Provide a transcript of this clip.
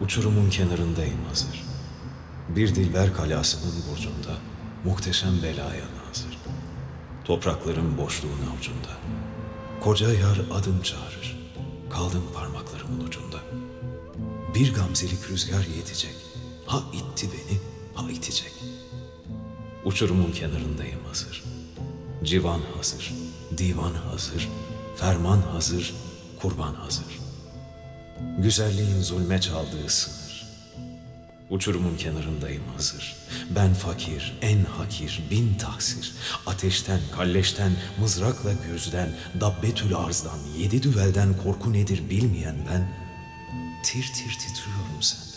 Uçurumun kenarındayım hazır. Bir dilber kalasının burcunda, muhteşem belaya nazır. Toprakların boşluğun avucunda. Koca yar adım çağırır, kaldım parmaklarımın ucunda. Bir gamzelik rüzgar yetecek, ha itti beni, ha itecek. Uçurumun kenarındayım hazır. Civan hazır, divan hazır, ferman hazır, kurban hazır. Güzelliğin zulme çaldığı sınır. Uçurumun kenarındayım hazır. Ben fakir, en hakir, bin taksir. Ateşten, kalleşten, mızrakla gürzden, dabbetül arzdan, yedi düvelden korku nedir bilmeyen ben, tir tir titriyorum senden.